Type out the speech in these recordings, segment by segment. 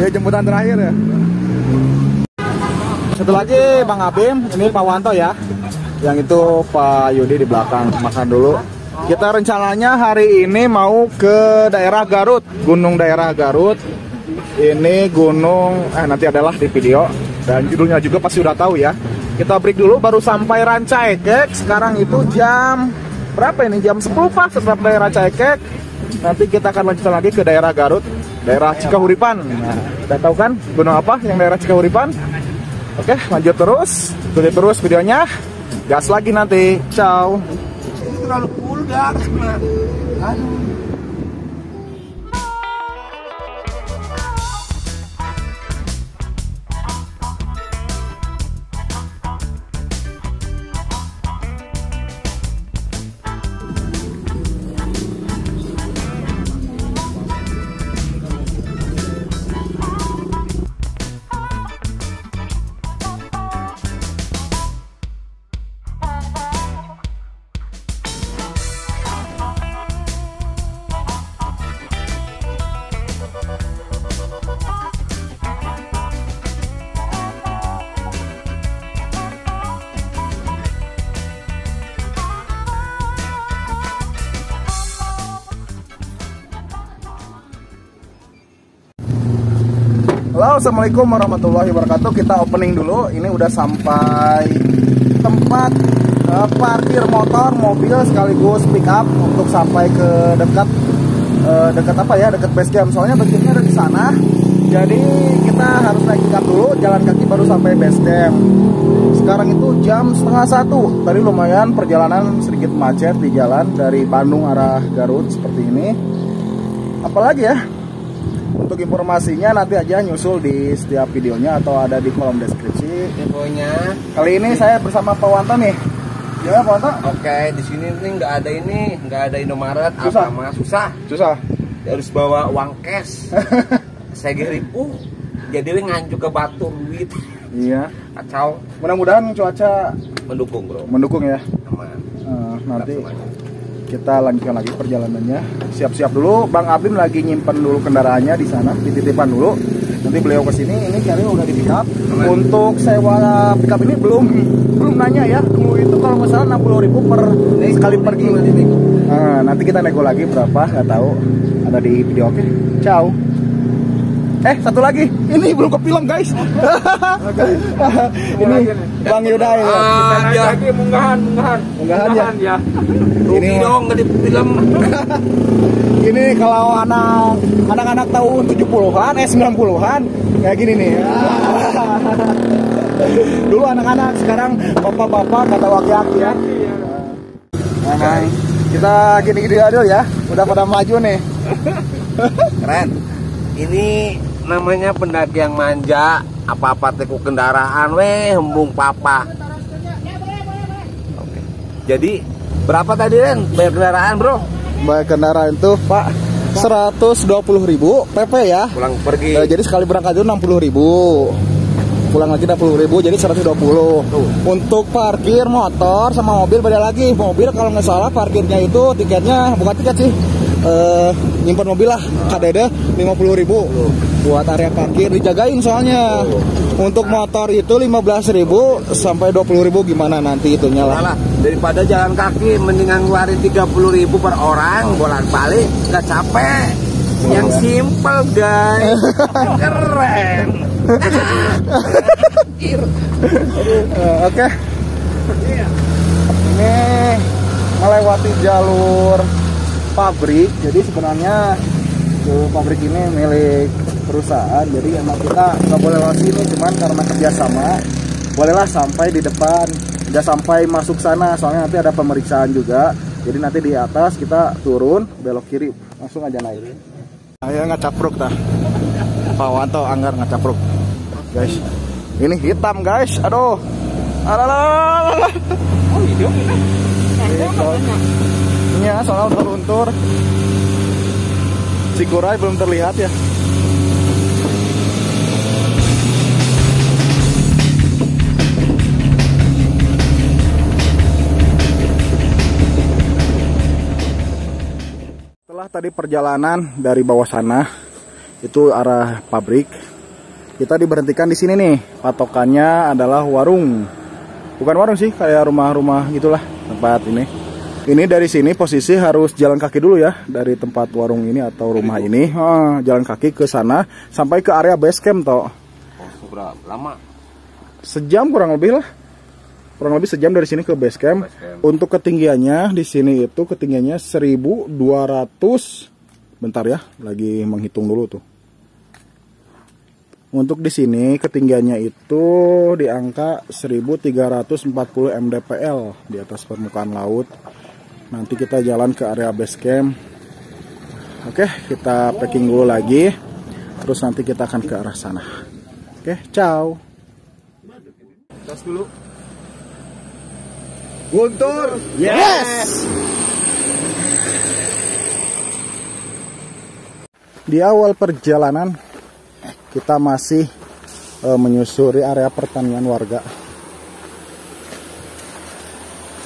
ya jemputan terakhir ya. Satu lagi Bang Abim, ini Pak Wanto ya. Yang itu Pak Yudi di belakang. Makan dulu. Kita rencananya hari ini mau ke daerah Garut, gunung daerah Garut. Ini gunung, eh nanti adalah di video dan judulnya juga pasti udah tahu ya. Kita break dulu, baru sampai Rancaikek. Sekarang itu jam berapa ini? Jam 10 pas setelah daerah Rancaikek. Nanti kita akan lanjutkan lagi ke daerah Garut, daerah Cikahuripan. Nah, tahu kan gunung apa yang daerah Cikahuripan? Oke, lanjut terus. Ikuti terus videonya. Gas lagi nanti. Ciao. terlalu. Aduh. Halo, assalamualaikum warahmatullahi wabarakatuh. Kita opening dulu. Ini udah sampai tempat eh, parkir motor, mobil sekaligus pick up untuk sampai ke dekat eh, dekat apa ya? Dekat base camp. Soalnya base campnya ada di sana. Jadi kita harus naik up dulu, jalan kaki baru sampai base camp. Sekarang itu jam setengah satu. Tadi lumayan perjalanan sedikit macet di jalan dari Bandung arah Garut seperti ini. Apalagi ya? Untuk informasinya nanti aja nyusul di setiap videonya atau ada di kolom deskripsi. Infonya, Kali ini saya bersama Pak Wanto nih. Gimana Pak Wanto? oke di sini nih nggak ada ini, nggak ada Indomaret, Susah. apa mah susah. Susah. Harus bawa uang cash. Saya ribu, jadi we nganjuk ke batu duit. Iya. Kacau, Mudah-mudahan cuaca mendukung bro. mendukung ya. Aman. Eh, nanti. Kita lanjutkan lagi perjalanannya. Siap-siap dulu. Bang Abim lagi nyimpen dulu kendaraannya di sana, dititipkan dulu. Nanti beliau ke sini. Ini cari udah di pick up. Untuk sewa pick up ini belum belum nanya ya. Dulu itu kalau nggak salah 60.000 per sekali pergi. Nanti nego. Nah, nanti kita nego lagi berapa nggak tahu ada di video oke ciao eh satu lagi ini belum ke film guys ini bang Yuda ya Ah, ya. munggahan, munggahan. Munggahan ya? ya. Rugi Ini- dong nggak di film. ini kalau anak anak-anak tahun 70-an eh 90-an kayak gini nih dulu anak-anak sekarang bapak-bapak kata aki-aki ya Nah, kita gini-gini aja ya udah pada maju nih Keren. Ini namanya pendaki yang manja. Apa-apa teku kendaraan, weh hembung papa. Oke. Jadi berapa tadi Ren bayar kendaraan bro? Baik kendaraan itu Pak 120.000 PP ya. Pulang pergi. Eh, jadi sekali berangkat itu 60.000. Pulang lagi 60.000 jadi 120. Untuk parkir motor sama mobil beda lagi. Mobil kalau nggak salah parkirnya itu tiketnya bukan tiket sih. Eh nyimpan mobil lah KDD 50.000 buat area parkir dijagain soalnya. Untuk motor itu 15.000 sampai 20.000 gimana nanti itunya lah. Malah daripada jalan kaki mendingan ngeluarin 30 ribu per orang bolak balik nggak capek. Yang simple guys. Keren. Eh, Oke. Ini melewati jalur pabrik. Jadi sebenarnya jalur pabrik ini milik perusahaan. Jadi emang kita nggak boleh lewat sini, cuman karena kerjasama, bolehlah sampai di depan. Nggak sampai masuk sana, soalnya nanti ada pemeriksaan juga. Jadi nanti di atas kita turun, belok kiri, langsung aja naik. Ayo ngacapruk dah. Pak Wanto anggar ngacapruk. Guys, ini hitam guys. Aduh. Alah. Oh, hidup. Iya, soalnya teruntur. Cikuray belum terlihat ya. Setelah tadi perjalanan dari bawah sana, itu arah pabrik. Kita diberhentikan di sini nih. Patokannya adalah warung. Bukan warung sih, kayak rumah-rumah gitulah tempat ini. Ini dari sini posisi harus jalan kaki dulu ya dari tempat warung ini atau rumah ini. Ah, jalan kaki ke sana sampai ke area base camp toh. Oh, lama? Sejam kurang lebih lah. Kurang lebih sejam dari sini ke base camp. Base camp. Untuk ketinggiannya di sini itu ketinggiannya 1200 bentar ya, lagi menghitung dulu tuh. Untuk di sini ketinggiannya itu di angka 1340 mdpl di atas permukaan laut. Nanti kita jalan ke area base camp. Oke, kita packing dulu lagi. Terus nanti kita akan ke arah sana. Oke, ciao. Tas dulu. Guntur. Yes. Di awal perjalanan kita masih eh, menyusuri area pertanian warga.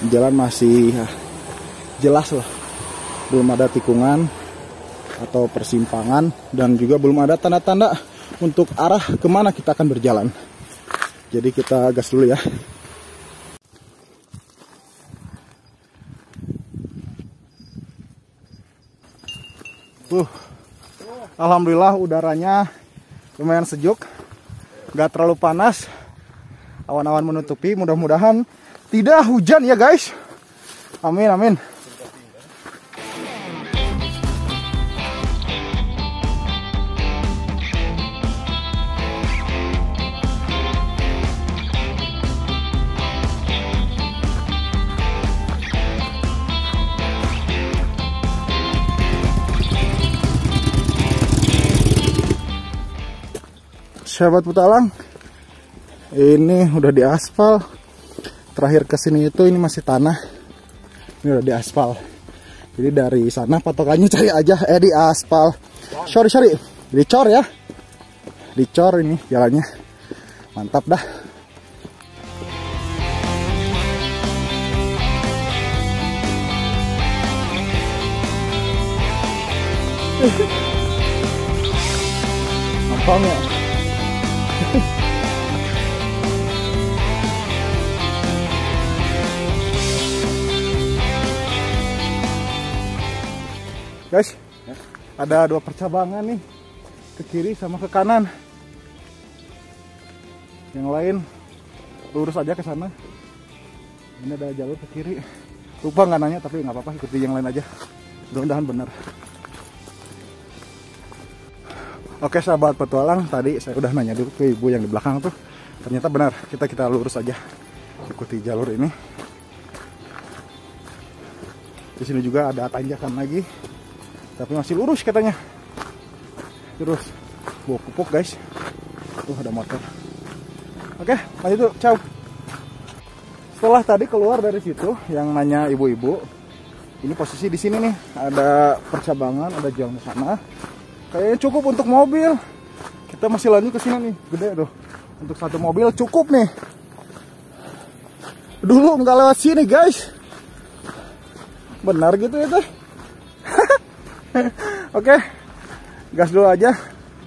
Jalan masih jelas lah, belum ada tikungan atau persimpangan dan juga belum ada tanda-tanda untuk arah ke mana kita akan berjalan. Jadi kita gas dulu ya. Tuh, alhamdulillah udaranya lumayan sejuk, nggak terlalu panas. Awan-awan menutupi, mudah-mudahan tidak hujan ya guys. Amin amin. Sahabat putalang. Ini udah di aspal terakhir ke sini itu ini masih tanah. Ini udah di aspal jadi dari sana patokannya cari aja. Eh di aspal sorry sorry. Dicor ya. Dicor ini jalannya. Mantap dah Gampang ya. Guys, ada dua percabangan nih ke kiri sama ke kanan. Yang lain lurus aja ke sana. Ini ada jalur ke kiri. Lupa nggak nanya tapi nggak apa-apa ikuti yang lain aja. Mudah-mudahan benar. Oke sahabat petualang, tadi saya udah nanya dulu ke ibu yang di belakang tuh. Ternyata benar, kita kita lurus aja. Ikuti jalur ini. Di sini juga ada tanjakan lagi. Tapi masih lurus katanya. Terus bawa pupuk guys. Tuh ada motor. Oke, lanjut dulu. Ciao. Setelah tadi keluar dari situ yang nanya ibu-ibu, ini posisi di sini nih ada percabangan, ada jalan sana. Kayaknya cukup untuk mobil. Kita masih lanjut ke sini nih, gede tuh. Untuk satu mobil cukup nih. Dulu nggak lewat sini guys. Benar gitu ya teh. Oke, gas dulu aja.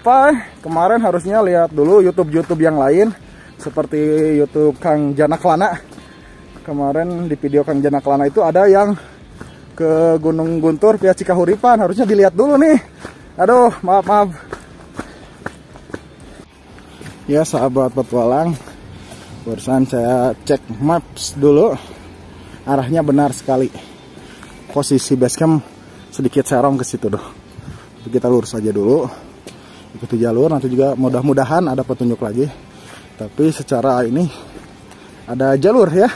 Pak, kemarin harusnya lihat dulu YouTube-YouTube yang lain seperti YouTube Kang Janaklana. Kemarin di video Kang Janaklana itu ada yang ke Gunung Guntur via Cikahuripan, harusnya dilihat dulu nih. Aduh, maaf maaf. Ya sahabat petualang, barusan saya cek maps dulu. Arahnya benar sekali. Posisi basecamp sedikit serong ke situ doh. Kita lurus aja dulu. Ikuti jalur nanti juga mudah-mudahan ada petunjuk lagi. Tapi secara ini ada jalur ya.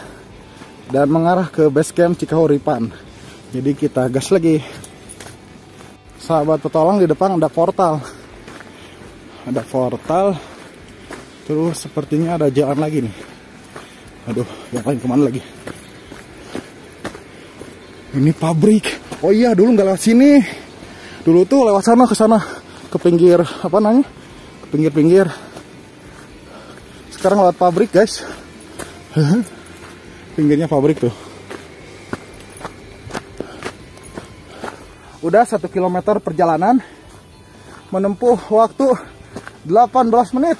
Dan mengarah ke basecamp Cikahuripan. Jadi kita gas lagi. Sahabat petolong di depan ada portal. Ada portal. Terus sepertinya ada jalan lagi nih. Aduh, yang lain ke mana lagi? Ini pabrik. Oh iya, dulu nggak lewat sini. Dulu tuh lewat sana ke sana, ke pinggir apa namanya? Ke pinggir-pinggir. Sekarang lewat pabrik, guys. Pinggirnya pabrik tuh. Udah satu kilometer perjalanan. menempuh waktu 18 menit.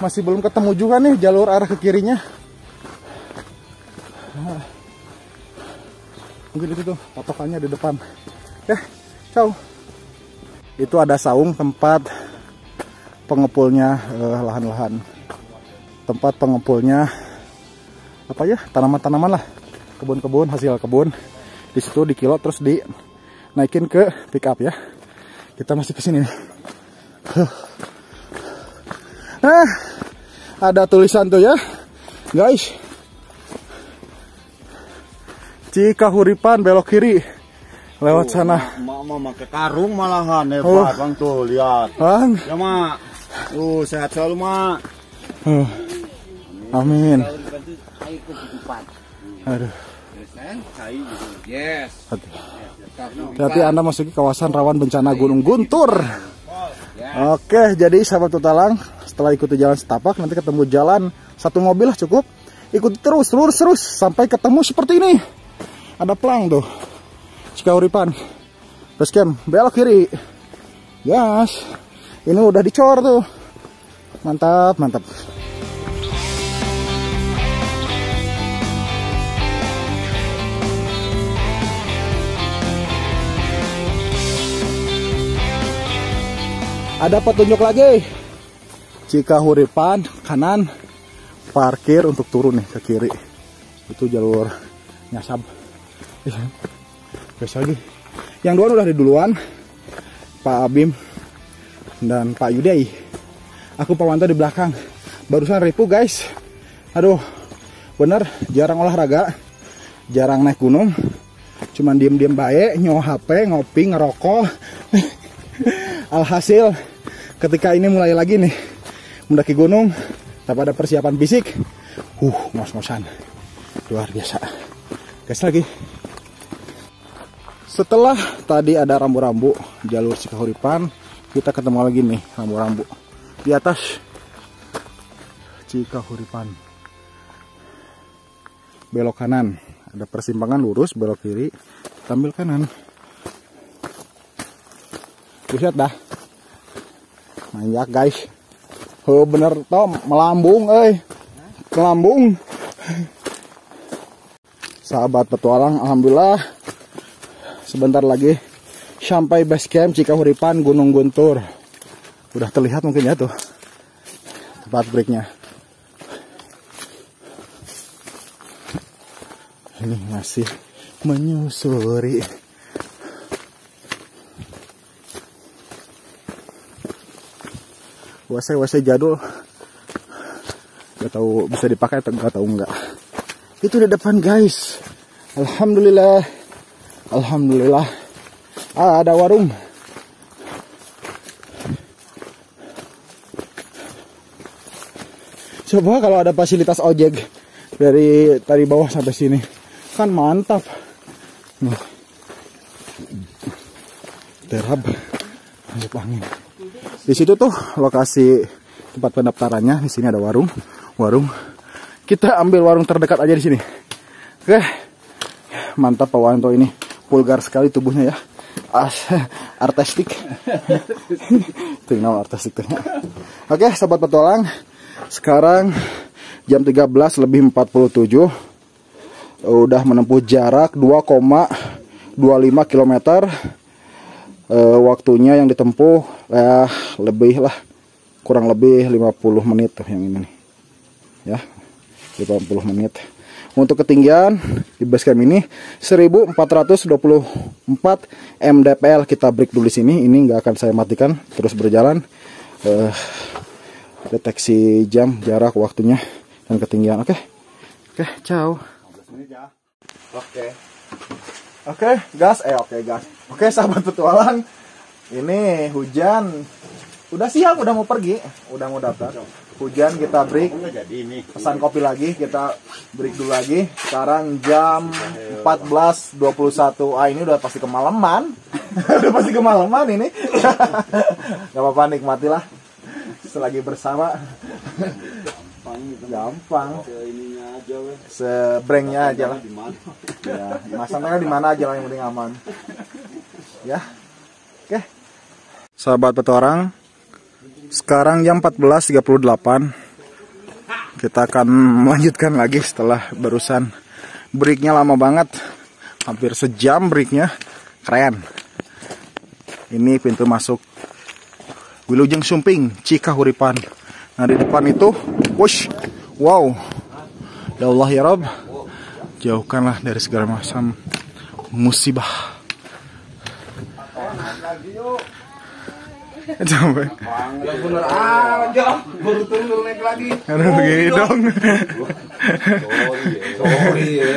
Masih belum ketemu juga nih jalur arah ke kirinya. Nah. mungkin itu tuh patokannya di depan. Oke ciao. Itu ada saung tempat pengepulnya eh, lahan-lahan. Tempat pengepulnya apa ya tanaman-tanaman lah. Kebun-kebun hasil kebun. Di situ di kilo terus di naikin ke pick up ya kita masih ke sini nih Huh. ah ada tulisan tuh ya guys Cikahuripan belok kiri lewat sana Mak mau pakai karung malahan hebat Oh. bang tuh lihat. bang Ya mak. Uh sehat selalu mak. Huh. amin ke aduh Yes. hati. Hati anda masuki kawasan rawan bencana Gunung Guntur. Oke, jadi sahabat Tutalang, setelah ikuti jalan setapak, nanti ketemu jalan satu mobil lah cukup. Ikuti terus, lurus terus sampai ketemu seperti ini. Ada pelang tuh. Cikauripan. Terus kem, belok kiri. Gas. Ini udah dicor tuh. Mantap, mantap. Ada petunjuk lagi. Cikahuripan kanan parkir untuk turun nih ke kiri. Itu jalur nyasab. Guys lagi. Yang dua udah di duluan. Pak Abim dan Pak Yudai. Aku Pak Wanto di belakang. Barusan ripu guys. Aduh. Bener jarang olahraga. Jarang naik gunung. Cuman diem-diem baik, nyawa HP, ngopi, ngerokok. Alhasil ketika ini mulai lagi nih mendaki gunung tanpa ada persiapan fisik, uh ngos-ngosan luar biasa. Gas lagi. Setelah tadi ada rambu-rambu jalur Cikahuripan, kita ketemu lagi nih rambu-rambu di atas Cikahuripan. Belok kanan, ada persimpangan lurus, belok kiri, tampil kanan. Lihat dah. Manjak guys. Oh bener toh melambung eh. Melambung. Sahabat petualang alhamdulillah sebentar lagi sampai base camp Cikahuripan Gunung Guntur. Udah terlihat mungkin ya tuh tempat breaknya. Ini masih menyusuri. WC WC jadul. Gak tahu bisa dipakai atau gak tahu enggak itu di depan guys. Alhamdulillah. Alhamdulillah. Ah, ada warung. Coba kalau ada fasilitas ojek dari dari bawah sampai sini. Kan mantap. Nih. Terab masuk angin di situ tuh lokasi tempat pendaftarannya. Di sini ada warung, warung. Kita ambil warung terdekat aja di sini. Oke, mantap Pak Wanto ini. Vulgar sekali tubuhnya ya. As, artistik. Nama artistik tuh. Oke, sahabat petualang. Sekarang jam 13 lebih 47. Udah menempuh jarak 2,25 km eh, waktunya yang ditempuh ya lebih lah. Kurang lebih 50 menit tuh yang ini nih. Ya 50 menit. Untuk ketinggian di base camp ini 1424 mdpl kita break dulu di sini ini nggak akan saya matikan. Terus berjalan eh, deteksi jam jarak waktunya dan ketinggian. Oke? Oke ciao. Oke. Oke, gas. Eh, oke, gas. Oke, sahabat petualang. Ini hujan. Udah siang, udah mau pergi. Udah mau daftar. Hujan kita break. Enggak jadi ini. Pesan kopi lagi, kita break dulu lagi. Sekarang jam 14.21. Ah, ini udah pasti kemalaman. udah pasti kemalaman ini. Gak apa-apa, nikmatilah. Selagi bersama. Gampang. weh. Sebrengnya aja lah. Ya, masangnya di mana aja lah yang penting aman. Ya. Oke. Sahabat petualang, sekarang jam 14.38. Kita akan melanjutkan lagi setelah barusan breaknya lama banget. Hampir sejam breaknya. Keren. Ini pintu masuk Wilujeng Sumping, Cikahuripan. Nah di depan itu, wush, wow. Ya Allah ya Rob, jauhkanlah dari segala macam musibah. Sampai. bener aja, baru turun naik lagi. Aduh begini dong. Sorry ya.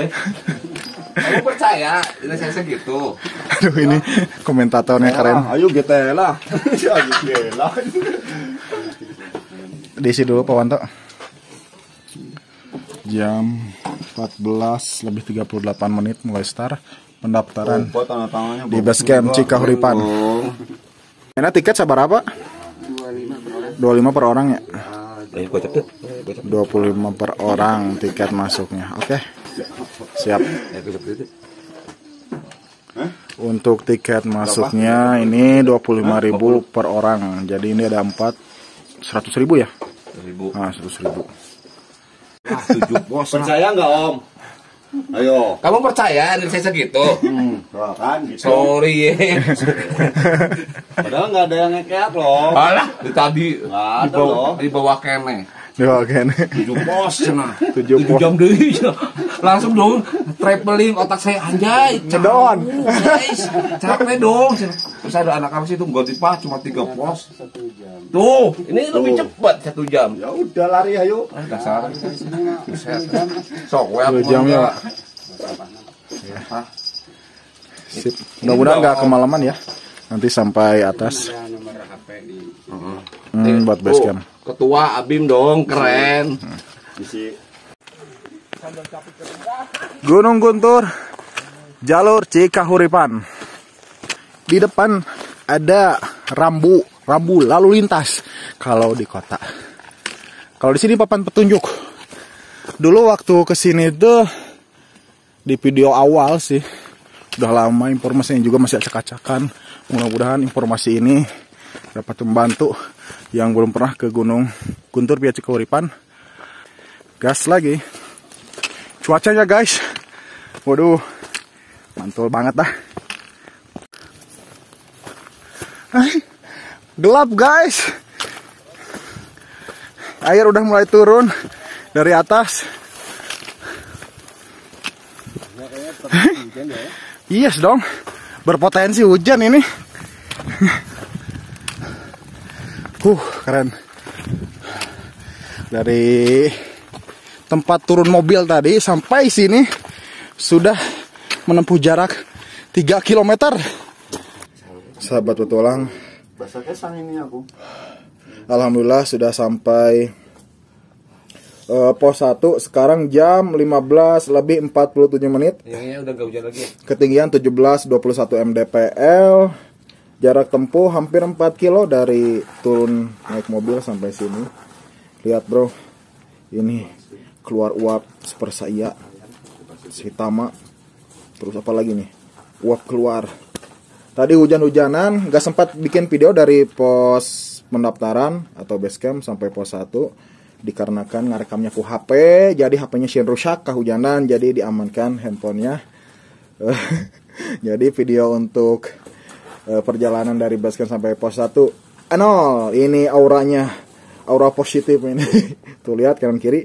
Kamu percaya ini saya segitu? Aduh ini komentatornya keren. Ayo kita lah. Ayo kita Diisi dulu Pak Wanto. Jam 14 lebih 38 menit mulai start pendaftaran tangannya. di basecamp Cikahuripan. Ini tiket sabar apa? 25 per orang ya. Eh, kocak tuh. 25 per orang tiket masuknya. Oke. Siap. Eh. Untuk tiket masuknya ini 25.000 per orang. Jadi ini ada 4 100.000 ya? Ribu. Ah, 100.000. Ah, tujuh bos. Percaya nggak Om? Ayo. Kamu percaya saya segitu? Hmm, kan gitu. Sorry. Padahal nggak ada yang ngekep loh. Alah, di tadi Nggak ada loh. dibawa kene. Ya, oke. nih. Tujuh pos cenah. Tujuh Tujuh pos. jam deui cenah. Langsung dong traveling otak saya anjay. Capek, guys. Capek dong. cenah. Terus ada anak kamu situ ganti pas cuma tiga pos. Tuh, ini lebih cepat satu jam. Ya udah lari ayo. Ah, dasar. Sok, we Dua jam ya. Hah? Sip. Mudah-mudahan nggak kemalaman ya. Nanti sampai atas. Hmm, buat base camp. Oh, Ketua Abim dong, keren. Gunung Guntur, jalur Cikahuripan. Di depan ada rambu, rambu lalu lintas kalau di kota. Kalau di sini papan petunjuk. Dulu waktu ke sini tuh di video awal sih udah lama informasinya juga masih acak-acakan. Mudah-mudahan informasi ini dapat membantu yang belum pernah ke Gunung Guntur via Cikahuripan. Gas lagi. Cuacanya guys, waduh, mantul banget dah. Gelap guys. Air udah mulai turun dari atas. Yes dong, berpotensi hujan ini. Uh, keren. Dari tempat turun mobil tadi sampai sini sudah menempuh jarak 3 km. Sahabat petualang, ini aku. alhamdulillah sudah sampai eh, pos 1 sekarang jam 15 lebih 47 menit. Yang udah gak hujan lagi. Ketinggian 17 21 mdpl. Jarak tempuh hampir 4 kilo dari turun naik mobil sampai sini. Lihat, Bro. Ini keluar uap sepersaya. Hitama. Terus apa lagi nih? Uap keluar. Tadi hujan-hujanan, nggak sempat bikin video dari pos pendaftaran atau base camp sampai pos 1 dikarenakan ngarekamnya ku HP, jadi HP-nya Shin rusak kehujanan, jadi diamankan handphonenya. jadi video untuk eh, perjalanan dari camp sampai pos 1 eh, nol. Ini auranya, aura positif ini. Tuh lihat kanan kiri.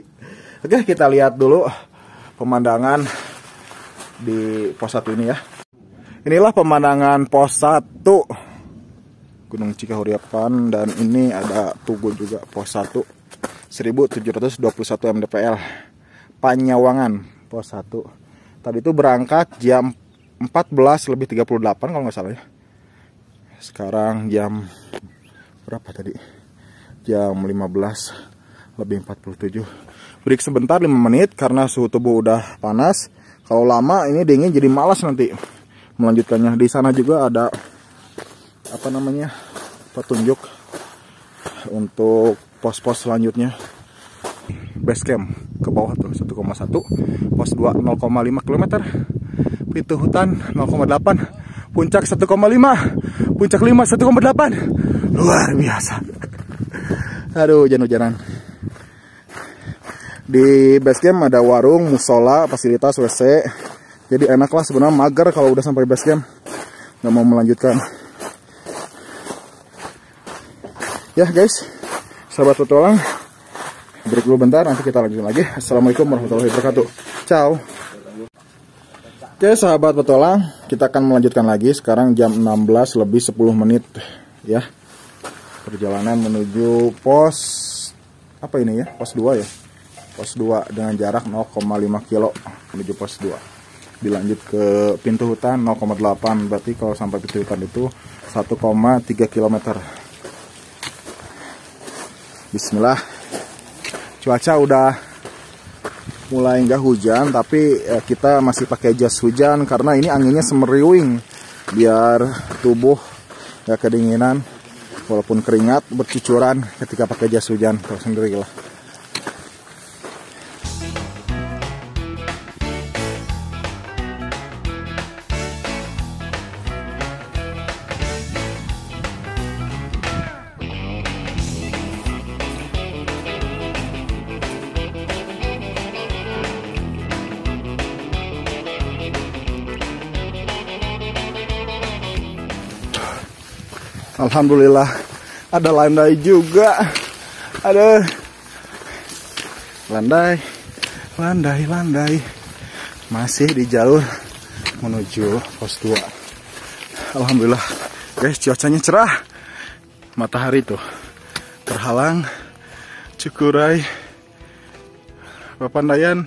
Oke, kita lihat dulu pemandangan di pos 1 ini ya. Inilah pemandangan pos 1 Gunung Cikahuripan dan ini ada Tugu juga pos 1 1721 mdpl Panyawangan pos 1 Tadi itu berangkat jam 14 lebih 38 kalau nggak salah ya Sekarang jam berapa tadi? Jam 15 lebih 47 Break sebentar 5 menit karena suhu tubuh udah panas. Kalau lama ini dingin jadi malas nanti melanjutkannya. Di sana juga ada apa namanya petunjuk untuk pos-pos selanjutnya. Base camp ke bawah tuh 1,1 pos 2 0,5 km pintu hutan 0,8 puncak 1,5 Puncak 5 1,8. Luar biasa. Aduh, hujan-hujanan. Di base camp ada warung, musola, fasilitas WC. Jadi enak lah sebenarnya mager kalau udah sampai base camp. Nggak mau melanjutkan. Ya guys, sahabat petualang, break dulu bentar, nanti kita lanjut lagi. Assalamualaikum warahmatullahi wabarakatuh. Ciao. Oke sahabat petualang, kita akan melanjutkan lagi. Sekarang jam 16 lebih 10 menit ya. Perjalanan menuju pos apa ini ya? Pos 2 ya. Pos 2 dengan jarak 0,5 kilo menuju pos 2. Dilanjut ke pintu hutan 0,8 berarti kalau sampai pintu hutan itu 1,3 km. Bismillah. Cuaca udah mulai nggak hujan, tapi eh, kita masih pakai jas hujan karena ini anginnya semeriwing biar tubuh nggak kedinginan walaupun keringat bercucuran ketika pakai jas hujan tahu sendiri lah. Alhamdulillah. Ada landai juga. Ada. Landai, landai, landai. Masih di jalur menuju pos 2. Alhamdulillah, guys, cuacanya cerah. Matahari tuh terhalang. Cikuray Papandayan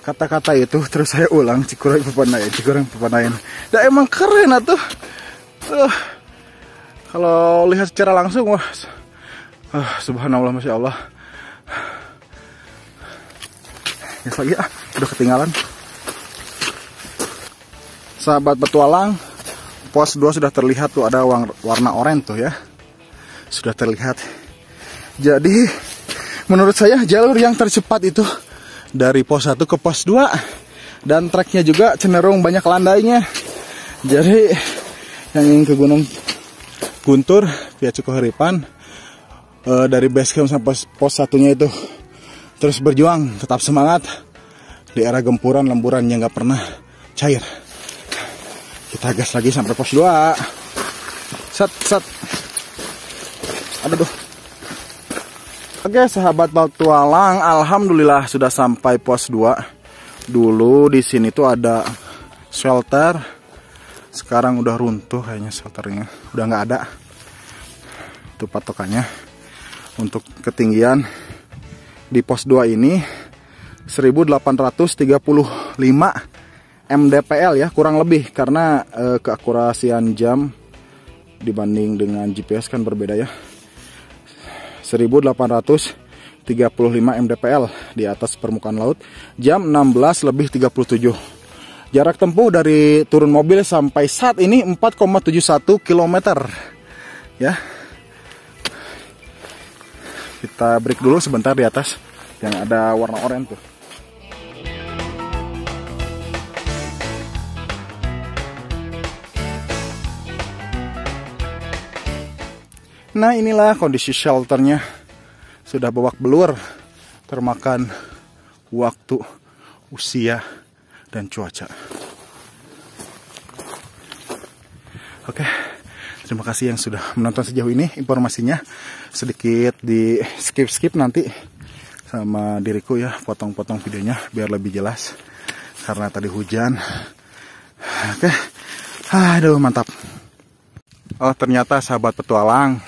kata-kata itu terus saya ulang. Cikuray Papandayan Cikuray Papandayan dan emang keren atuh uh, kalau lihat secara langsung wah uh, subhanallah masya Allah. Ya lagi ah udah ketinggalan. Sahabat petualang pos 2 sudah terlihat tuh ada warna oranye tuh ya. Sudah terlihat. Jadi menurut saya jalur yang tercepat itu dari pos 1 ke pos 2 dan treknya juga cenderung banyak landainya. Jadi yang ingin ke gunung Guntur via Cukuheripan e, dari base camp sampai pos satunya itu. Terus berjuang tetap semangat. Di era gempuran lemburan yang nggak pernah cair. Kita gas lagi sampai pos 2 set set. Aduh duh. Oke sahabat petualang, alhamdulillah sudah sampai pos 2. Dulu di sini tuh ada shelter sekarang udah runtuh kayaknya shelternya. Udah nggak ada. Itu patokannya. Untuk ketinggian di pos 2 ini 1835 mdpl ya kurang lebih. Karena eh, keakurasian jam dibanding dengan GPS kan berbeda ya. 1835 mdpl di atas permukaan laut. Jam 16 lebih 37 Jarak tempuh dari turun mobil sampai saat ini 4,71 km. Ya. Kita break dulu sebentar di atas yang ada warna oranye tuh. Nah inilah kondisi shelternya Sudah babak belur Termakan waktu usia dan cuaca. Oke, terima kasih yang sudah menonton sejauh ini informasinya. Sedikit di skip-skip nanti sama diriku ya, potong-potong videonya biar lebih jelas. Karena tadi hujan. Oke, aduh mantap. Oh ternyata sahabat petualang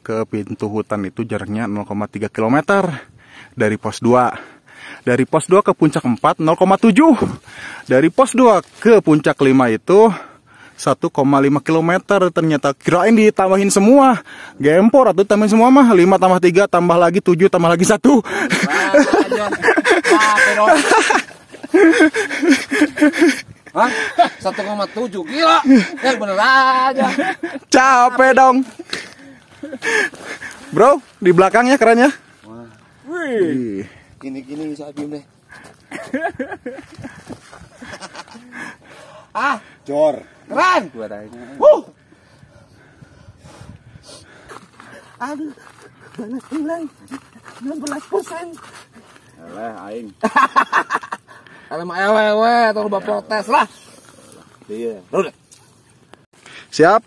ke pintu hutan itu jaraknya 0,3 km dari pos 2 dari pos 2 ke puncak 4 0,7. Dari pos 2 ke puncak 5 itu 1,5 km ternyata kirain ditambahin semua. Gempor atau tambahin semua mah 5 tambah 3 tambah lagi 7 tambah lagi 1 Hah? 1,7 kilo Ya bener aja. Capek dong. Bro, di belakangnya keren ya. Wih Gini-gini bisa diem deh. ah, Jor. Keren. Gua tanya. Wuh. Aduh, mana hilang? 16 persen. Eleh aing. Kalau mau ewe-ewe, atau lupa protes lah. Iya. Udah. Siap.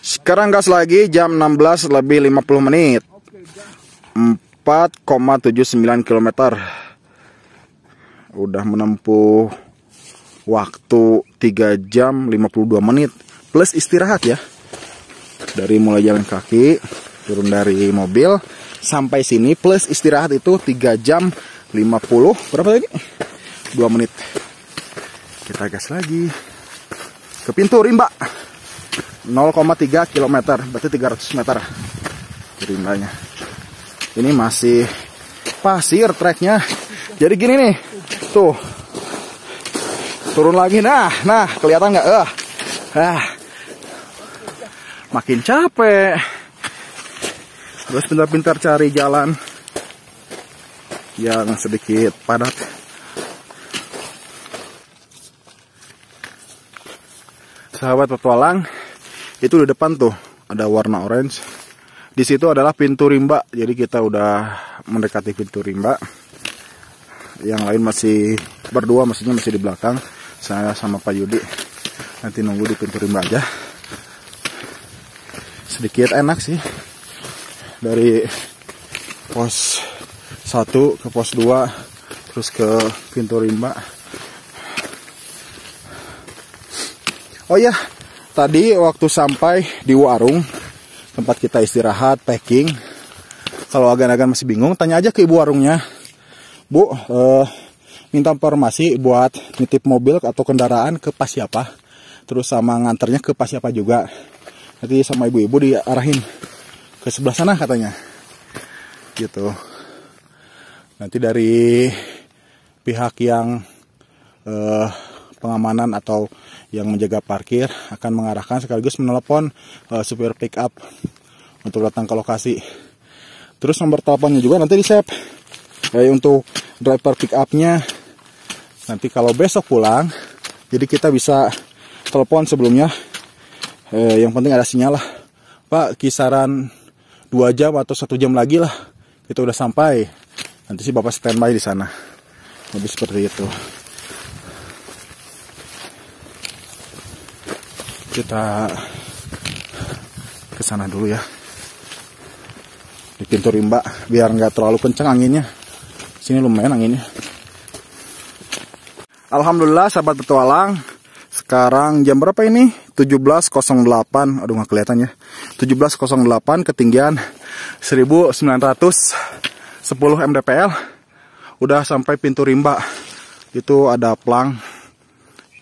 Sekarang gas lagi jam 16 lebih 50 menit. 4,79 km. Udah menempuh waktu 3 jam 52 menit plus istirahat ya. Dari mulai jalan kaki, turun dari mobil sampai sini plus istirahat itu 3 jam 50 berapa tadi? 2 menit. Kita gas lagi ke pintu rimba 0,3 km berarti 300 meter rimbanya ini masih pasir treknya jadi gini nih tuh. Turun lagi nah nah kelihatan nggak? Eh ah. Makin capek. Terus pintar-pintar cari jalan yang sedikit padat. Sahabat petualang itu di depan tuh ada warna orange di situ adalah pintu rimba. Jadi kita udah mendekati pintu rimba. Yang lain masih berdua maksudnya masih di belakang. Saya sama Pak Yudi. Nanti nunggu di pintu rimba aja. Sedikit enak sih. Dari pos 1 ke pos 2 terus ke pintu rimba. Oh ya, tadi waktu sampai di warung tempat kita istirahat, packing. Kalau agan-agan masih bingung, tanya aja ke ibu warungnya. Bu, eh, minta informasi buat nitip mobil atau kendaraan ke pas siapa. Terus sama nganternya ke pas siapa juga. Nanti sama ibu-ibu diarahin ke sebelah sana katanya. Gitu. Nanti dari pihak yang eh, pengamanan atau yang menjaga parkir akan mengarahkan sekaligus menelepon uh, supir pick up untuk datang ke lokasi. Terus nomor teleponnya juga nanti di save. Eh, untuk driver pick upnya nanti kalau besok pulang, jadi kita bisa telepon sebelumnya. Eh, yang penting ada sinyal lah. Pak, kisaran dua jam atau satu jam lagi lah kita udah sampai. Nanti sih bapak standby di sana. Lebih seperti itu. Kita ke sana dulu ya. Di pintu rimba biar nggak terlalu kencang anginnya. Sini lumayan anginnya. Alhamdulillah sahabat petualang. Sekarang jam berapa ini? 17.08 aduh nggak kelihatan ya. 17.08 ketinggian 1910 mdpl udah sampai pintu rimba. Itu ada plang.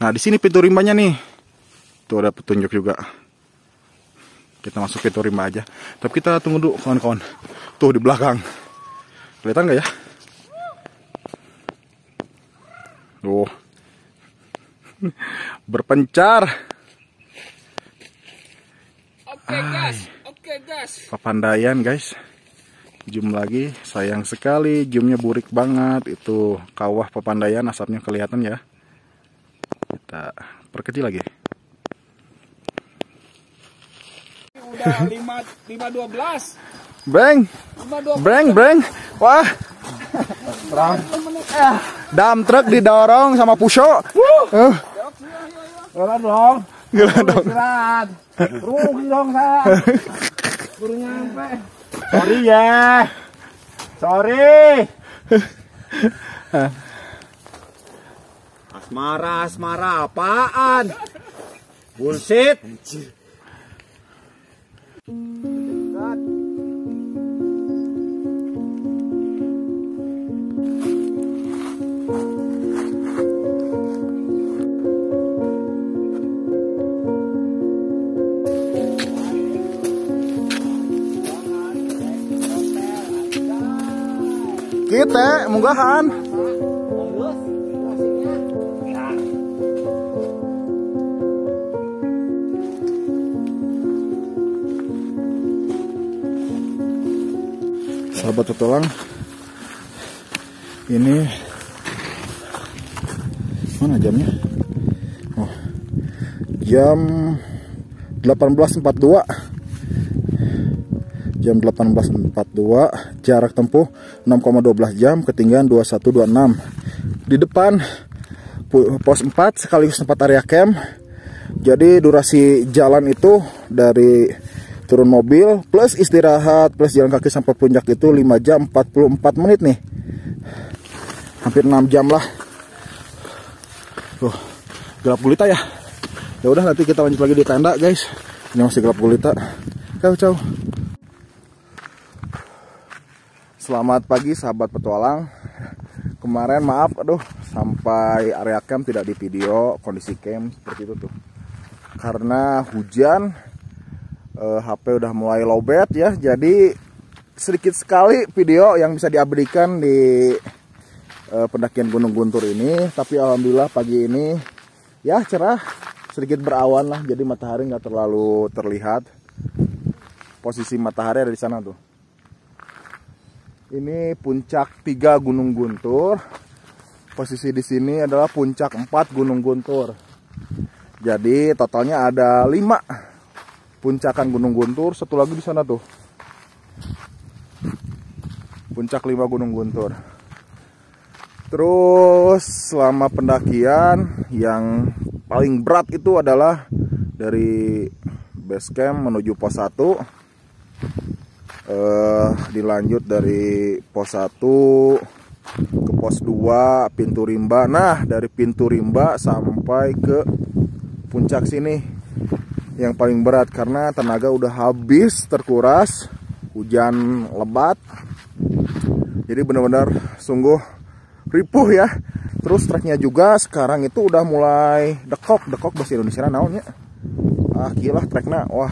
Nah di sini pintu rimbanya nih Tuh ada petunjuk juga. Kita masuk pintu rimba aja. Tapi kita tunggu dulu kawan-kawan. Tuh di belakang. Kelihatan nggak ya? Tuh. Berpencar. Oke gas, oke gas. Papandayan guys. Zoom lagi, sayang sekali zoomnya burik banget. Itu kawah Papandayan asapnya kelihatan ya. Kita perkecil lagi. Udah lima lima dua belas. Breng, breng, breng. Wah. Dam truk didorong sama Pusho. Uh, Gila dong. gila dong. Istirahat. Rugi dong saya. Baru nyampe. Sorry ya. Sorry. Asmara, asmara apaan? Bullshit. Kita munggahan. Sahabat petualang, ini mana jamnya? Oh, jam 18.42. jam 18.42 jarak tempuh 6,12 jam ketinggian 2126 di depan pos 4 sekaligus tempat area camp. Jadi durasi jalan itu dari turun mobil plus istirahat plus jalan kaki sampai puncak itu 5 jam 44 menit nih. Hampir 6 jam lah. Tuh gelap gulita ya? Ya udah nanti kita lanjut lagi di tenda guys. Ini masih gelap gulita. Ciao ciao selamat pagi sahabat petualang. Kemarin maaf aduh sampai area camp tidak di video kondisi camp seperti itu tuh. Karena hujan eh, HP udah mulai lowbat ya jadi sedikit sekali video yang bisa diabadikan di eh, pendakian Gunung Guntur ini. Tapi alhamdulillah pagi ini ya cerah sedikit berawan lah jadi matahari nggak terlalu terlihat. Posisi matahari ada di sana tuh ini puncak 3 Gunung Guntur. Posisi di sini adalah puncak 4 Gunung Guntur. Jadi totalnya ada 5 puncakan Gunung Guntur. Satu lagi di sana tuh. Puncak 5 Gunung Guntur. Terus selama pendakian yang paling berat itu adalah dari base camp menuju pos 1 eh, dilanjut dari pos 1 ke pos 2 pintu rimba. Nah, dari pintu rimba sampai ke puncak sini yang paling berat karena tenaga udah habis terkuras, hujan lebat. Jadi benar-benar sungguh ripuh ya. Terus treknya juga sekarang itu udah mulai dekok. Dekok bahasa Indonesia naonnya ah gila treknya wah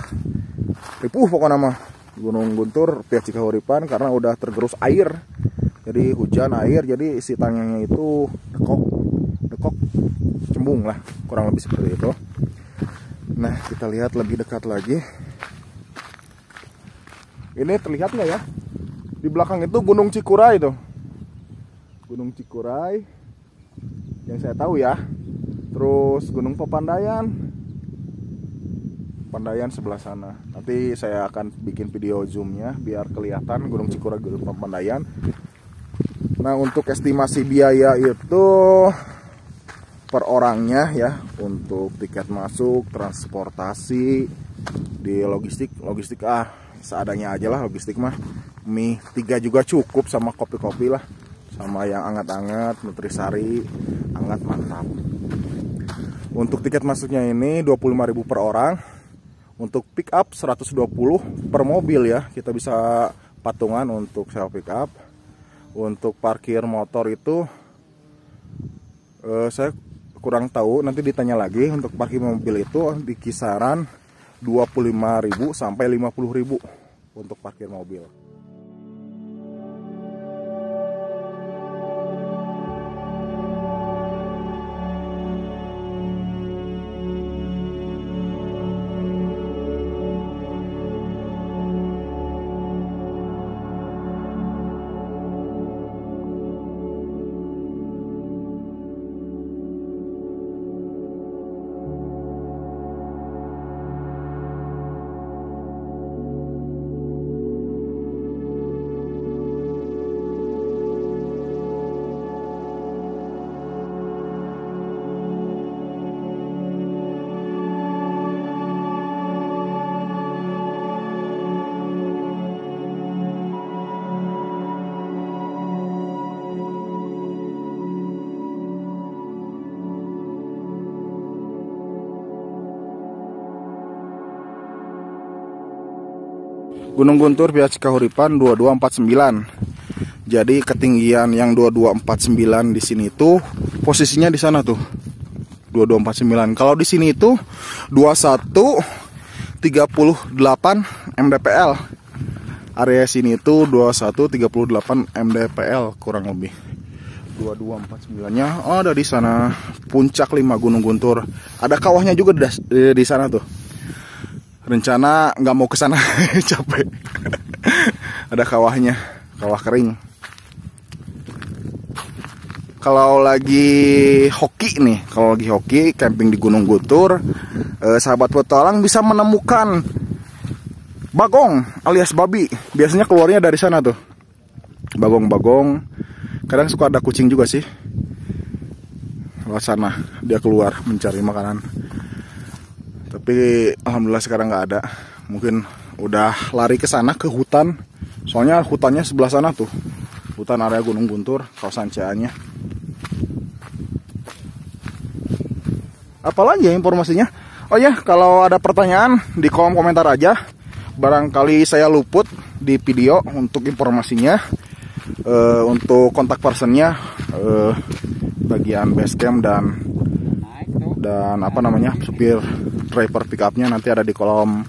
ripuh pokoknya mah Gunung Guntur pihak Cikahuripan karena udah tergerus air. Jadi hujan air jadi si tangganya itu dekok. Dekok cembung lah kurang lebih seperti itu. Nah kita lihat lebih dekat lagi. Ini terlihat nggak ya? Di belakang itu Gunung Cikuray itu. Gunung Cikuray yang saya tahu ya. Terus Gunung Pepandayan Pandayan sebelah sana. Nanti saya akan bikin video zoomnya biar kelihatan Gunung Cikuray Gunung Pepandayan nah untuk estimasi biaya itu per orangnya ya untuk tiket masuk transportasi di logistik logistik ah seadanya aja lah logistik mah. Mie tiga juga cukup sama kopi-kopi lah sama yang anget-anget nutrisari hangat mantap. Untuk tiket masuknya ini 25.000 per orang untuk pick up 120 per mobil ya. Kita bisa patungan untuk sewa pick up. Untuk parkir motor itu eh, saya kurang tahu. Nanti ditanya lagi. Untuk parkir mobil itu di kisaran 25.000 sampai 50.000 untuk parkir mobil Gunung Guntur via Cikahuripan 2249. Jadi ketinggian yang 2249 di sini tuh posisinya di sana tuh. 2249. Kalau di sini itu 2138 mdpl. Area sini itu 2138 mdpl kurang lebih. 2249-nya oh, ada di sana puncak 5 Gunung Guntur. Ada kawahnya juga di sana tuh rencana nggak mau ke sana capek ada kawahnya kawah kering kalau lagi hoki nih kalau lagi hoki camping di Gunung Gutur eh, sahabat petualang bisa menemukan bagong alias babi. Biasanya keluarnya dari sana tuh. Bagong-bagong. Kadang suka ada kucing juga sih. Lewat sana dia keluar mencari makanan. Tapi alhamdulillah sekarang nggak ada. Mungkin udah lari ke sana ke hutan. Soalnya hutannya sebelah sana tuh. Hutan area Gunung Guntur, kawasan Cianya. Apalagi ya informasinya? Oh ya, kalau ada pertanyaan di kolom komentar aja. Barangkali saya luput di video untuk informasinya. Eh, untuk kontak personnya eh, bagian basecamp dan dan apa namanya supir driver pickupnya nanti ada di kolom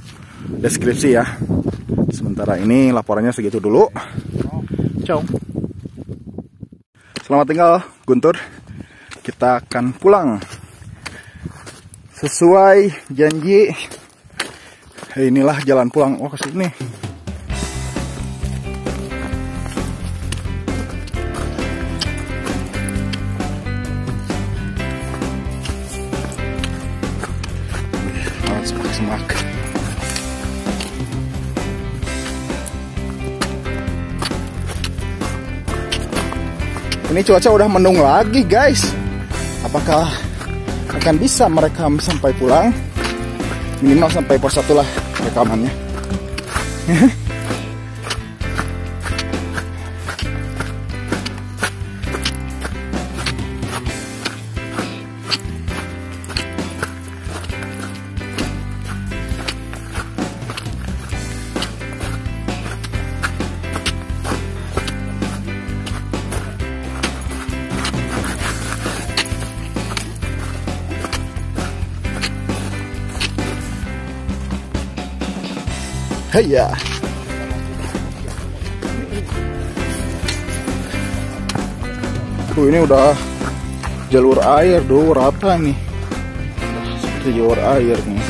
deskripsi ya. Sementara ini laporannya segitu dulu. Ciao. Selamat tinggal Guntur. Kita akan pulang sesuai janji. Inilah jalan pulang. Oh ke sini. Ini cuaca udah mendung lagi guys. Apakah akan bisa mereka sampai pulang? Minimal sampai pos satu lah rekamannya. Heya. Tuh ini udah jalur air tuh rata nih. Seperti jalur air nih.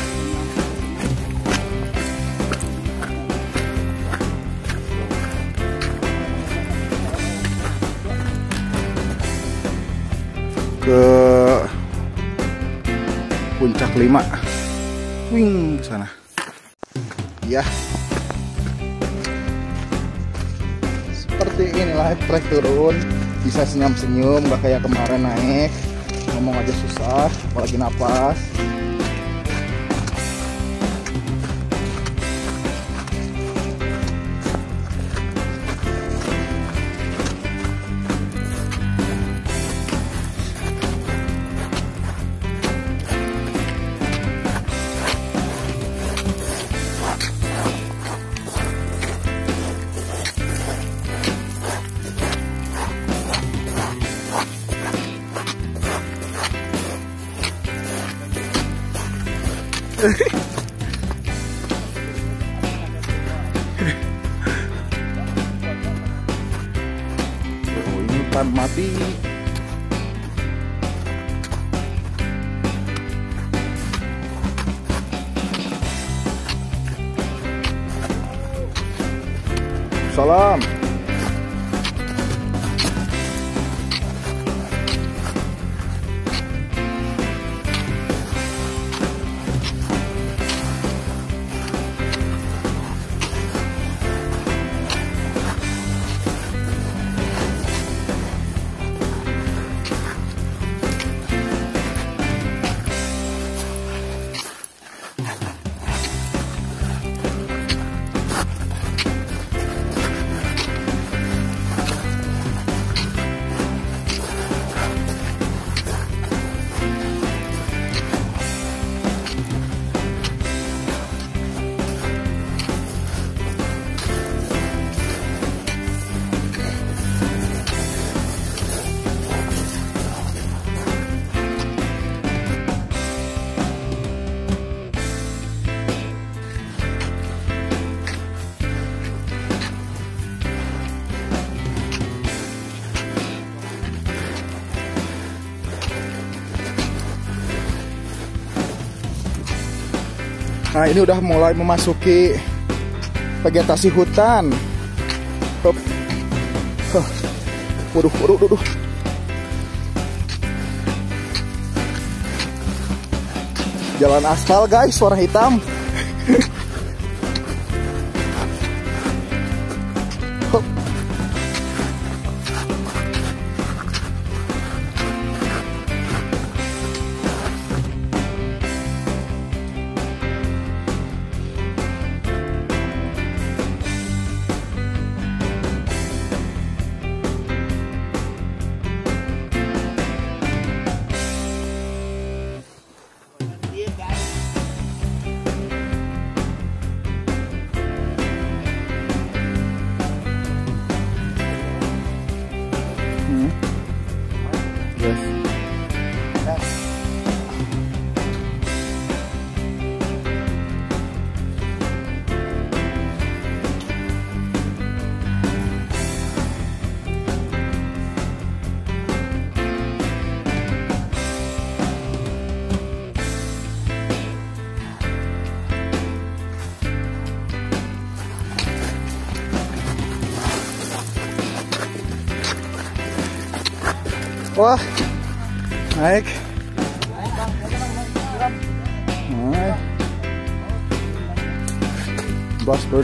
Ke puncak 5 Wing sana. Ya. Inilah trek turun. Bisa senyum-senyum, gak kayak kemarin naik. Ngomong aja susah, apalagi napas. Oh, ini hutan mati. Salam. Nah ini udah mulai memasuki vegetasi hutan. Hup. Huh. Waduh, waduh. Jalan aspal guys, warna hitam.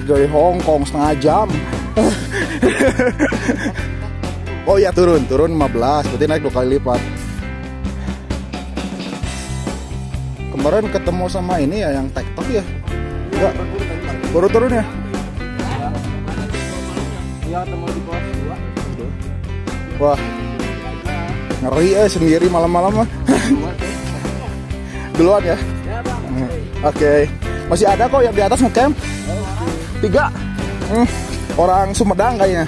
dari Hong Kong setengah jam. oh ya turun, turun 15, berarti naik dua kali lipat. Kemarin ketemu sama ini ya yang TikTok ya? Enggak. Baru turun ya? Iya ketemu di pos. Wah, ngeri eh sendiri malam-malam mah. Duluan ya. Hmm, Oke. Masih ada kok yang di atas ngecamp. Tiga. Hmm, Orang Sumedang kayaknya.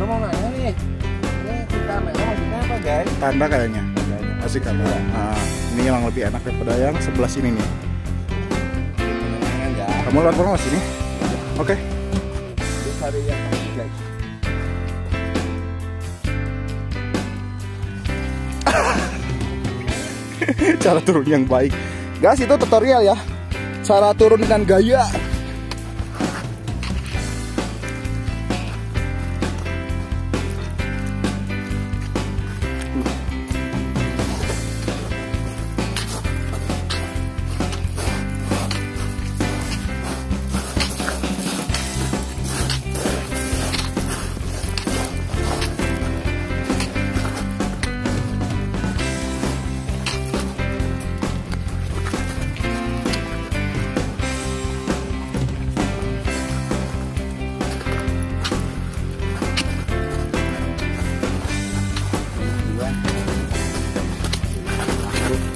Bro mau lebih enak daripada yang sebelah sini nih. Kamu lihat bareng sini? Oke. Guys. Cara turun yang baik. Guys, itu tutorial ya. Cara turun dengan gaya.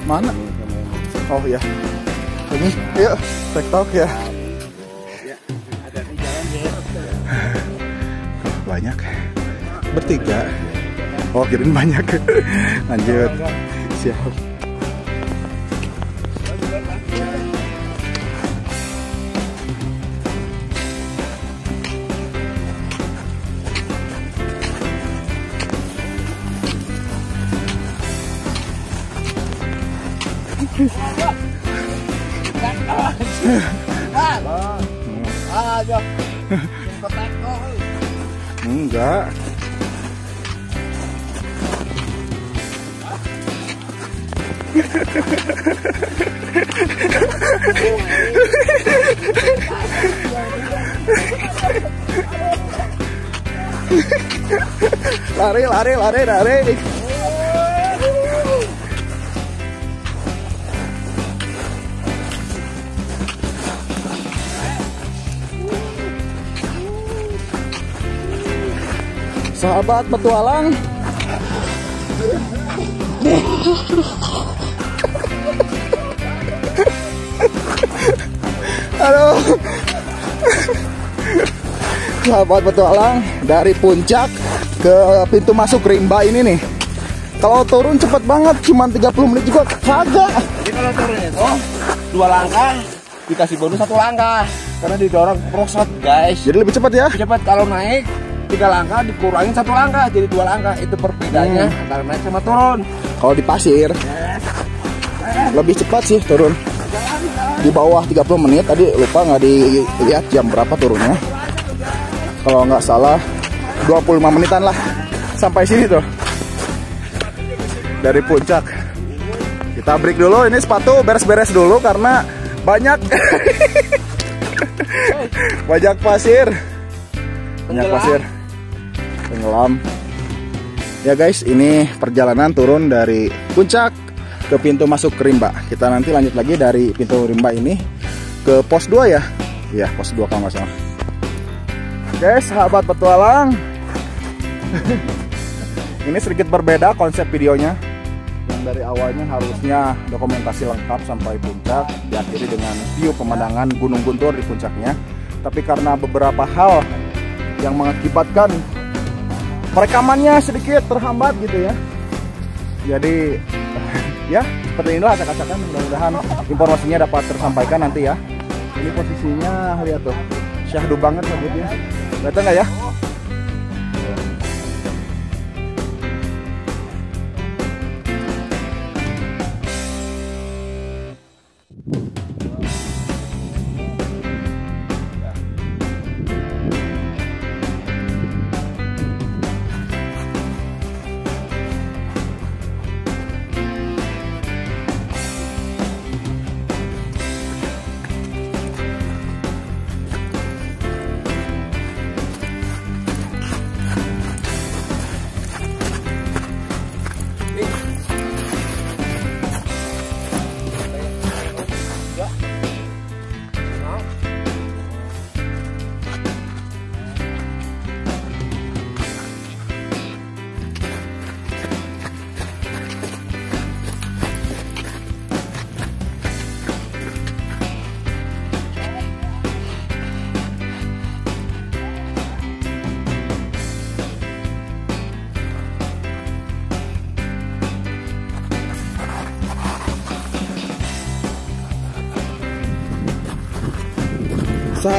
Mana? Oh ya. Ini, yuk, TikTok ya. Banyak. Bertiga. Oh, kirain banyak. Lanjut. Siap. Lari, lari, lari, lari. Sahabat petualang. Aduh. Sahabat petualang dari puncak ke pintu masuk rimba ini nih. Kalau turun cepet banget, cuma 30 menit juga kagak. Jadi kalau turun itu dua langkah dikasih bonus satu langkah karena didorong prosot guys. Jadi lebih cepat ya. Cepat kalau naik tiga langkah dikurangin satu langkah jadi dua langkah itu perbedaannya antara naik sama turun. Kalau di pasir lebih cepat sih turun. Di bawah 30 menit tadi lupa nggak dilihat jam berapa turunnya. Kalau nggak salah 25 menitan lah sampai sini tuh. Dari puncak. Kita break dulu ini sepatu beres-beres dulu karena banyak banyak pasir. Banyak pasir. Tenggelam. Ya guys, ini perjalanan turun dari puncak ke pintu masuk ke rimba. Kita nanti lanjut lagi dari pintu rimba ini ke pos 2 ya. Iya, pos 2 kalau nggak salah. Oke, sahabat petualang. Ini sedikit berbeda konsep videonya. Yang dari awalnya harusnya dokumentasi lengkap sampai puncak, diakhiri dengan view pemandangan Gunung Guntur di puncaknya. Tapi karena beberapa hal yang mengakibatkan perekamannya sedikit terhambat gitu ya. Jadi ya seperti inilah acak-acakan. Mudah-mudahan informasinya dapat tersampaikan nanti ya. Ini posisinya lihat tuh syahdu banget kabutnya kelihatan nggak ya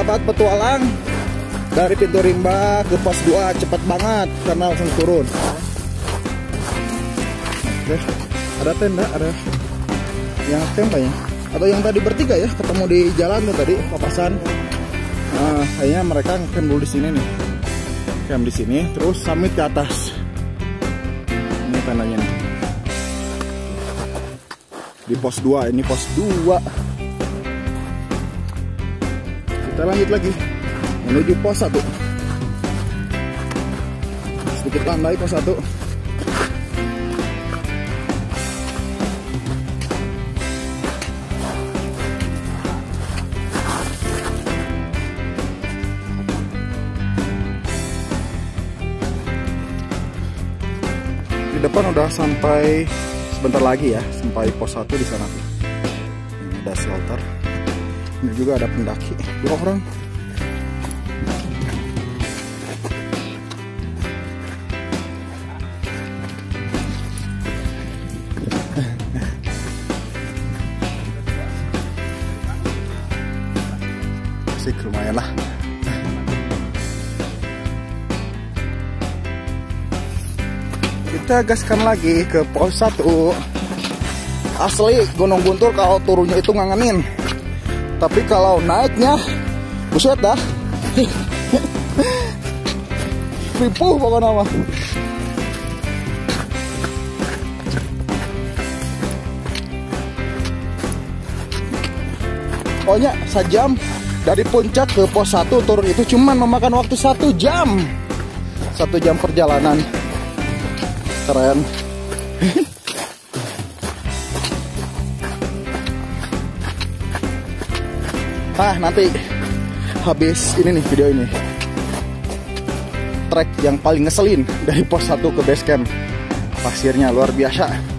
sahabat petualang. Dari pintu rimba ke pos 2 cepat banget karena langsung turun. Oke ada tenda ada yang tenda ya? Atau yang tadi bertiga ya ketemu di jalan tuh tadi papasan. Nah, kayaknya mereka camp dulu di sini nih. Camp di sini terus summit ke atas. Ini tendanya nih. Di pos 2 ini pos 2 kita lanjut lagi. Menuju pos 1 sedikit landai pos 1 di depan udah sampai sebentar lagi ya sampai pos 1 di sana. tuh ini juga ada pendaki. Dua orang. Asik lumayan lah. Kita gaskan lagi ke pos 1 asli Gunung Guntur kalau turunnya itu ngangenin tapi kalau naiknya buset dah. Ripuh pokoknya mah. Pokoknya sejam dari puncak ke pos 1 turun itu cuman memakan waktu satu jam. Satu jam perjalanan. Keren ah nanti habis ini nih video ini. Trek yang paling ngeselin dari pos 1 ke base camp. Pasirnya luar biasa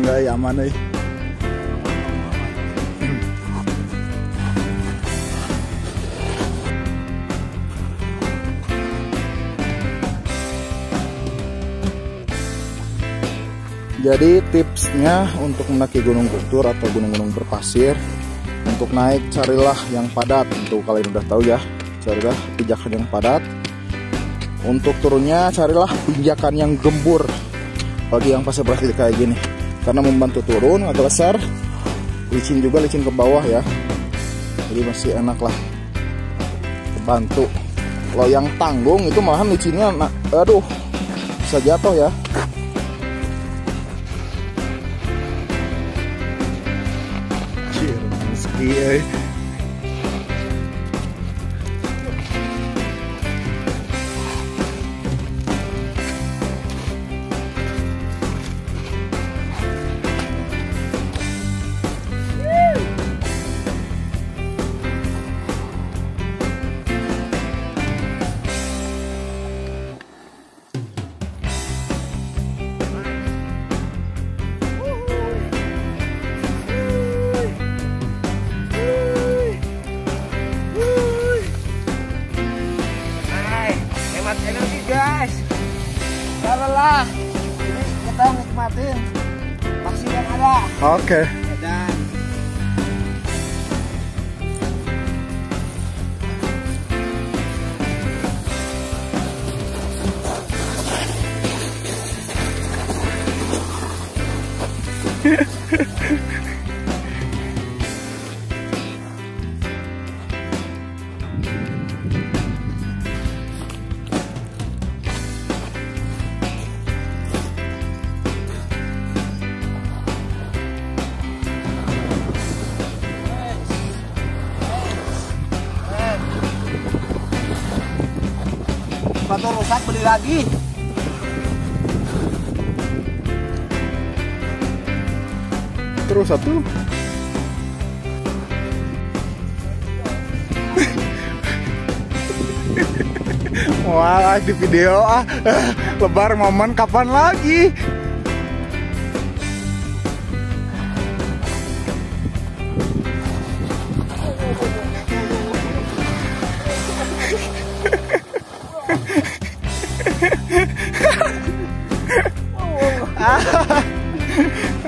enggak ya ya Jadi tipsnya untuk mendaki gunung guntur atau gunung-gunung berpasir Untuk naik carilah yang padat. Untuk kalian udah tahu ya Carilah pijakan yang padat. Untuk turunnya carilah pijakan yang gembur. Bagi yang pasir pasir kayak gini Karena membantu turun agak besar. Licin juga licin ke bawah ya. Jadi masih enak lah. Terbantu Kalau yang tanggung itu malahan licinnya Aduh bisa jatuh ya. Ski Oke. Lagi. Terus satu. Wah, di video ah. Lebar momen kapan lagi?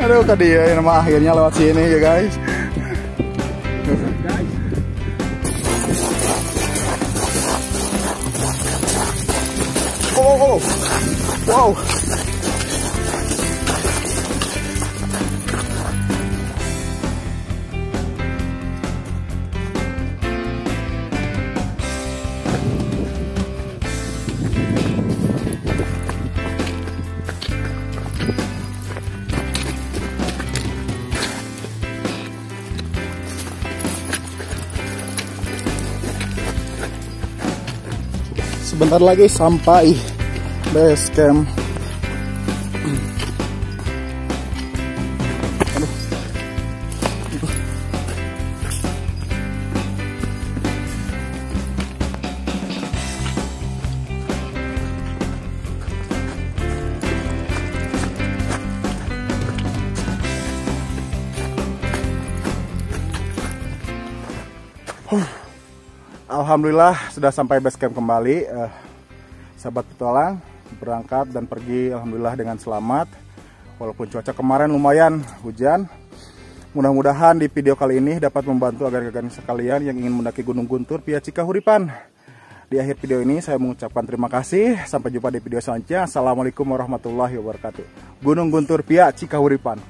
Aduh, tadi ya nama akhirnya lewat sini ya guys. Oh, oh. wow. Sebentar lagi sampai base camp. Alhamdulillah sudah sampai base camp kembali. Eh, sahabat petualang berangkat dan pergi alhamdulillah dengan selamat. Walaupun cuaca kemarin lumayan hujan. Mudah-mudahan di video kali ini dapat membantu agar rekan sekalian yang ingin mendaki Gunung Guntur via Cikahuripan. Di akhir video ini saya mengucapkan terima kasih. Sampai jumpa di video selanjutnya. Assalamualaikum warahmatullahi wabarakatuh. Gunung Guntur via Cikahuripan.